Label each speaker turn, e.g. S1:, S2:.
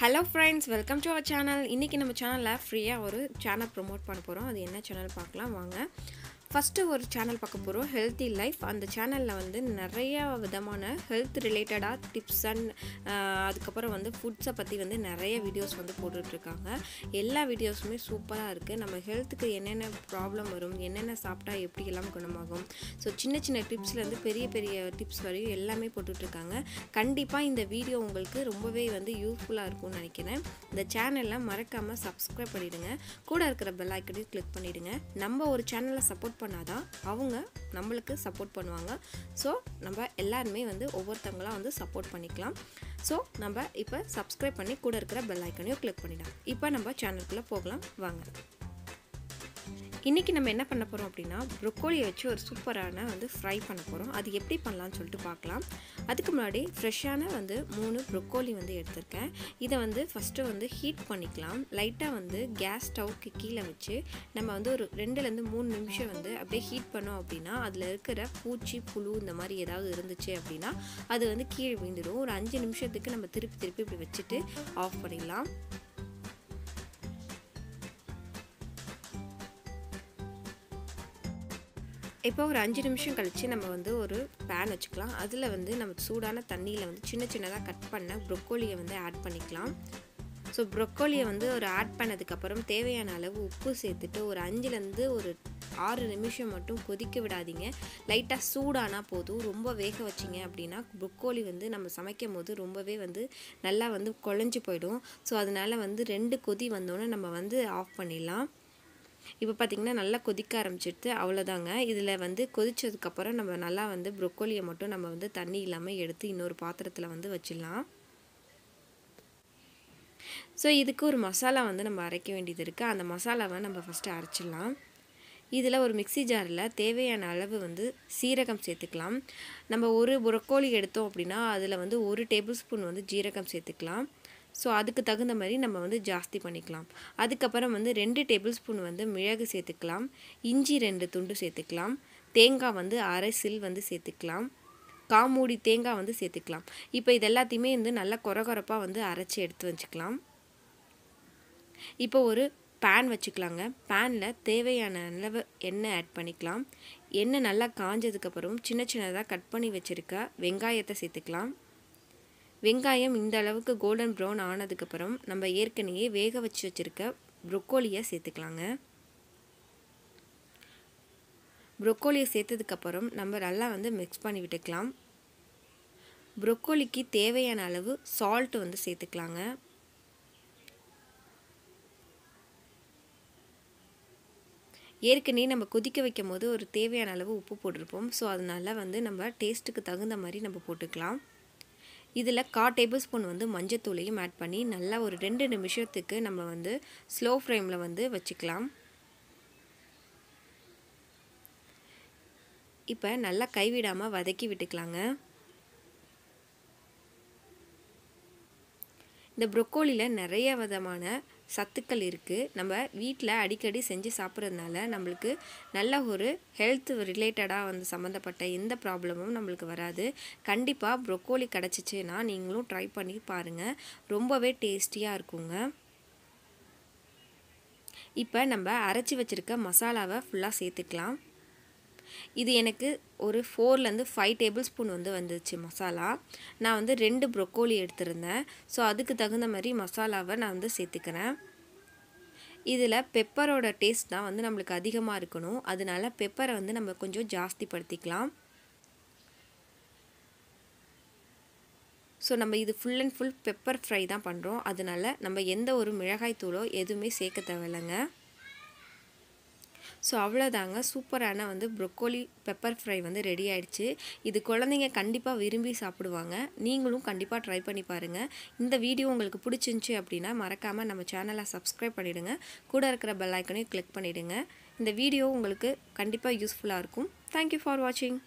S1: Hello friends welcome to our channel இன்றைக்கி நம்ம சேனலில் ஃப்ரீயாக ஒரு சேனல் ப்ரோமோட் பண்ண போகிறோம் அது என்ன சேனல் பார்க்கலாம் வாங்க. ஃபஸ்ட்டு ஒரு சேனல் பார்க்க போகிறோம் ஹெல்த்தி லைஃப் அந்த சேனலில் வந்து நிறைய விதமான ஹெல்த் ரிலேட்டடாக டிப்ஸ் அண்ட் அதுக்கப்புறம் வந்து ஃபுட்ஸை பற்றி வந்து நிறைய வீடியோஸ் வந்து போட்டுட்ருக்காங்க. எல்லா வீடியோஸுமே சூப்பராக இருக்குது நம்ம ஹெல்த்துக்கு என்னென்ன ப்ராப்ளம் வரும் என்னென்ன சாப்பிட்டா எப்படி எல்லாம் குணமாகும். ஸோ சின்ன சின்ன டிப்ஸ்லேருந்து பெரிய பெரிய டிப்ஸ் வரையும் எல்லாமே போட்டுட்ருக்காங்க. கண்டிப்பாக இந்த வீடியோ உங்களுக்கு ரொம்பவே வந்து யூஸ்ஃபுல்லாக இருக்கும்னு நினைக்கிறேன். இந்த சேனலில் மறக்காமல் சப்ஸ்கிரைப் பண்ணிவிடுங்க கூட இருக்கிற பெல் ஐக்கனையும் கிளிக் பண்ணிவிடுங்க நம்ம ஒரு சேனலை சப்போர்ட் பண்ணாதான் அவங்க நம்மளுக்கு சப்போர்ட் பண்ணுவாங்க. ஸோ நம்ம எல்லாருமே வந்து ஒவ்வொருத்தவங்களாம் வந்து சப்போர்ட் பண்ணிக்கலாம். ஸோ நம்ம இப்போ சப்ஸ்கிரைப் பண்ணி கூட இருக்கிற பெல் ஐக்கனையும் கிளிக் பண்ணிடலாம். இப்போ நம்ம சேனலுக்குள்ளே போகலாம். வாங்க. இன்றைக்கி நம்ம என்ன பண்ண போகிறோம் அப்படின்னா ப்ரொக்கோலியை வச்சு ஒரு சூப்பரான வந்து ஃப்ரை பண்ண போகிறோம் அது எப்படி பண்ணலான்னு சொல்லிட்டு பார்க்கலாம். அதுக்கு முன்னாடி ஃப்ரெஷ்ஷான வந்து மூணு ப்ரொக்கோலி வந்து எடுத்திருக்கேன். இதை வந்து ஃபஸ்ட்டு வந்து ஹீட் பண்ணிக்கலாம். லைட்டாக வந்து கேஸ் ஸ்டவ்க்கு கீழே வச்சு நம்ம வந்து ஒரு ரெண்டுலேருந்து மூணு நிமிஷம் வந்து அப்படியே ஹீட் பண்ணோம் அப்படின்னா அதில் இருக்கிற பூச்சி புழு இந்த மாதிரி ஏதாவது இருந்துச்சு அப்படின்னா அது வந்து கீழே விழுந்துடும் ஒரு அஞ்சு நிமிஷத்துக்கு நம்ம திருப்பி திருப்பி இப்படி வச்சுட்டு ஆஃப் பண்ணிடலாம். இப்போ ஒரு அஞ்சு நிமிஷம் கழித்து நம்ம வந்து ஒரு பேன் வச்சுக்கலாம். அதில் வந்து நம்ம சூடான தண்ணியில் வந்து சின்ன சின்னதாக கட் பண்ண ப்ரொக்கோலியை வந்து ஆட் பண்ணிக்கலாம். ஸோ ப்ரொக்கோலியை வந்து ஒரு ஆட் பண்ணதுக்கப்புறம் தேவையான அளவு உப்பு சேர்த்துட்டு ஒரு அஞ்சுலேருந்து ஒரு ஆறு நிமிஷம் மட்டும் கொதிக்க விடாதீங்க. லைட்டாக சூடானா போதும். ரொம்ப வேக வச்சிங்க அப்படின்னா ப்ரொக்கோலி வந்து நம்ம சமைக்கும் போது ரொம்பவே வந்து நல்லா வந்து குழஞ்சி போயிடும். ஸோ அதனால் வந்து ரெண்டு கொதி வந்தோன்னே நம்ம வந்து ஆஃப் பண்ணிடலாம். இப்போ பார்த்திங்கன்னா நல்லா கொதிக்க ஆரம்பிச்சிடுது அவ்வளோதாங்க. இதில் வந்து கொதித்ததுக்கப்புறம் நம்ம நல்லா வந்து ப்ரொக்கோலியை மட்டும் நம்ம வந்து தண்ணி இல்லாமல் எடுத்து இன்னொரு பாத்திரத்தில் வந்து வச்சிடலாம். ஸோ இதுக்கு ஒரு மசாலா வந்து நம்ம அரைக்க வேண்டியது இருக்குது அந்த மசாலாவை நம்ம ஃபஸ்ட்டு அரைச்சிடலாம். இதில் ஒரு மிக்சி ஜாரில் தேவையான அளவு வந்து சீரகம் சேர்த்துக்கலாம். நம்ம ஒரு ப்ரொக்கோலி எடுத்தோம் அப்படின்னா அதில் வந்து ஒரு டேபிள் ஸ்பூன் வந்து ஜீரகம் சேர்த்துக்கலாம். ஸோ அதுக்கு தகுந்த மாதிரி நம்ம வந்து ஜாஸ்தி பண்ணிக்கலாம். அதுக்கப்புறம் வந்து ரெண்டு டேபிள் ஸ்பூன் வந்து மிளகு சேர்த்துக்கலாம். இஞ்சி ரெண்டு துண்டு சேர்த்துக்கலாம். தேங்காய் வந்து அரை சில் வந்து சேர்த்துக்கலாம். காமூடி தேங்காய் வந்து சேர்த்துக்கலாம். இப்போ இது எல்லாத்தையுமே வந்து நல்லா குறகுறப்பாக வந்து அரைச்சி எடுத்து வச்சுக்கலாம். இப்போ ஒரு பேன் வச்சுக்கலாங்க. பேனில் தேவையான அளவு எண்ணெய் ஆட் பண்ணிக்கலாம். எண்ணெய் நல்லா காஞ்சதுக்கப்புறம் சின்ன சின்னதாக கட் பண்ணி வச்சுருக்க வெங்காயத்தை சேர்த்துக்கலாம். வெங்காயம் இந்த அளவுக்கு கோல்டன் ப்ரௌன் ஆனதுக்கப்புறம் நம்ம ஏற்கனவே வேக வச்சு வச்சுருக்க ப்ரொக்கோலியை சேர்த்துக்கலாங்க. ப்ரொக்கோலியை சேர்த்ததுக்கப்புறம் நம்ம நல்லா வந்து மிக்ஸ் பண்ணி விட்டுக்கலாம். ப்ரொக்கோலிக்கு தேவையான அளவு சால்ட் வந்து சேர்த்துக்கலாங்க. ஏற்கனவே நம்ம கொதிக்க வைக்கும் போது ஒரு தேவையான அளவு உப்பு போட்டிருப்போம். ஸோ அதனால வந்து நம்ம டேஸ்ட்டுக்கு தகுந்த மாதிரி நம்ம போட்டுக்கலாம். இதில் கா டேபிள் ஸ்பூன் வந்து மஞ்சத்தூளையும் ஆட் பண்ணி நல்லா ஒரு ரெண்டு நிமிஷத்துக்கு நம்ம வந்து ஸ்லோ ஃப்ளேமில் வந்து வச்சுக்கலாம். இப்போ நல்லா கைவிடாமல் வதக்கி விட்டுக்கலாங்க. இந்த ப்ரொக்கோலியில் நிறைய விதமான சத்துக்கள் இருக்குது நம்ம வீட்டில் அடிக்கடி செஞ்சு சாப்பிட்றதுனால நம்மளுக்கு நல்ல ஒரு ஹெல்த் ரிலேட்டடாக வந்து சம்மந்தப்பட்ட எந்த ப்ராப்ளமும் நம்மளுக்கு வராது. கண்டிப்பாக ப்ரொக்கோலி கிடச்சிச்சின்னா நீங்களும் ட்ரை பண்ணி பாருங்கள் ரொம்பவே டேஸ்டியாக இருக்குங்க. இப்போ நம்ம அரைச்சி வச்சுருக்க மசாலாவை ஃபுல்லாக சேர்த்துக்கலாம். இது எனக்கு ஒரு ஃபோர்லேருந்து ஃபைவ் டேபிள் ஸ்பூன் வந்து வந்துச்சு மசாலா. நான் வந்து ரெண்டு ப்ரொக்கோலி எடுத்திருந்தேன். ஸோ அதுக்கு தகுந்த மாதிரி மசாலாவை நான் வந்து சேர்த்துக்கிறேன். இதில் பெப்பரோட டேஸ்ட் தான் வந்து நம்மளுக்கு அதிகமாக இருக்கணும். அதனால பெப்பரை வந்து நம்ம கொஞ்சம் ஜாஸ்தி படுத்திக்கலாம். ஸோ நம்ம இது full and full pepper fry தான் பண்ணுறோம் அதனால நம்ம எந்த ஒரு மிளகாய் தூளோ எதுவுமே சேர்க்க தேவையில்லைங்க. ஸோ அவ்வளோதாங்க சூப்பரான வந்து ப்ரொக்கோலி பெப்பர் ஃப்ரை வந்து ரெடி ஆயிடுச்சு. இது குழந்தைங்க கண்டிப்பாக விரும்பி சாப்பிடுவாங்க. நீங்களும் கண்டிப்பாக ட்ரை பண்ணி பாருங்கள் இந்த வீடியோ உங்களுக்கு பிடிச்சிருந்துச்சி அப்படின்னா மறக்காமல் நம்ம சேனலை சப்ஸ்கிரைப் பண்ணிவிடுங்க கூட இருக்கிற பெல் ஐக்கனையும் கிளிக் பண்ணிவிடுங்க இந்த வீடியோ உங்களுக்கு கண்டிப்பாக யூஸ்ஃபுல்லாக இருக்கும். தேங்க்யூ ஃபார் வாட்சிங்